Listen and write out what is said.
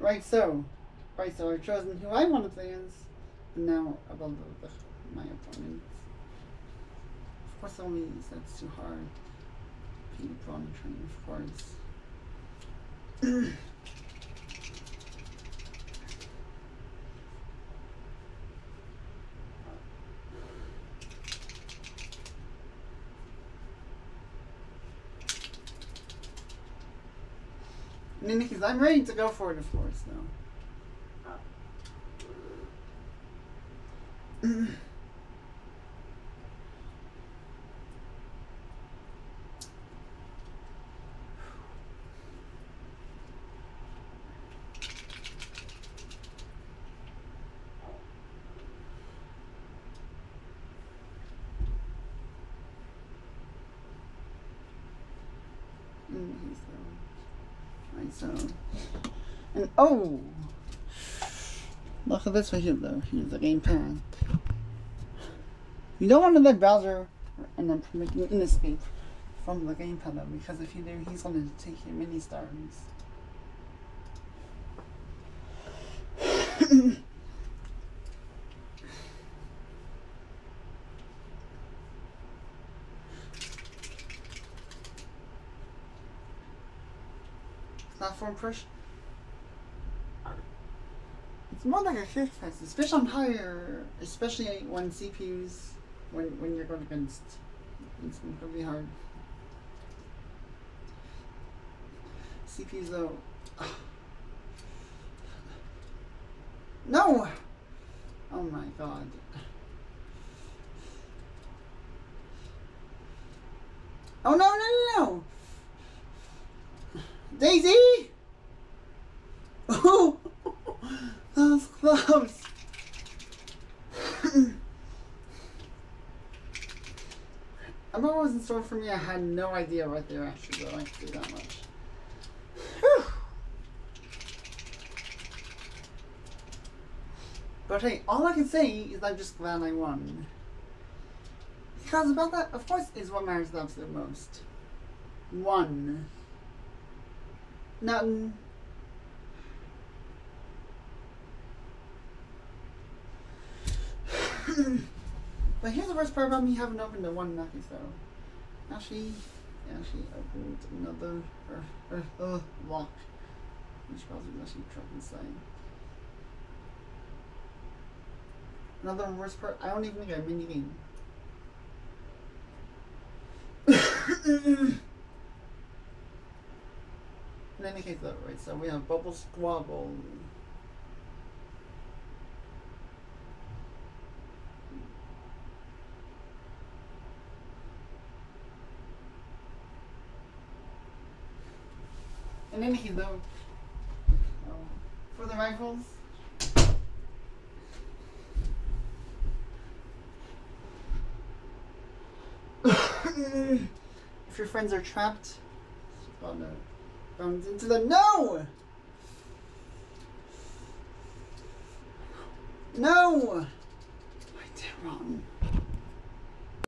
Right, so. Right, so I've chosen who I want to play as. And now about the, the, my opponents. Of course, only that's too hard. Ping pong train, of course. Any case, I'm ready to go for it, of course, though. Mm, so- So. And oh! Look at this right here, though. Here's the gamepad. You don't want to let Bowser end up making an escape from the gamepad, though, because if you do, he's going to take your mini stars. Platform push. It's more like a kick fest, especially on higher, especially when CPUs, when when you're going against, it's going to be hard. CPUs though. No! Oh my god. Oh no no no no! Daisy! Oh! That was close! I know what was in store for me. I had no idea what they were actually going to do that much. But hey, all I can say is I'm just glad I won. Because about that, of course, is what matters the absolute most. One. Nothing. but here's the worst part about me having opened the one Nucky though. Actually, yeah, she opened another uh, uh, uh, lock. Which probably actually truck inside. Another worst part, I don't even get a mini game. In any case, though, right? So we have Bubble Squabble. In any case, though, um, for the rifles. if your friends are trapped, oh no, into them. No! No! I did wrong.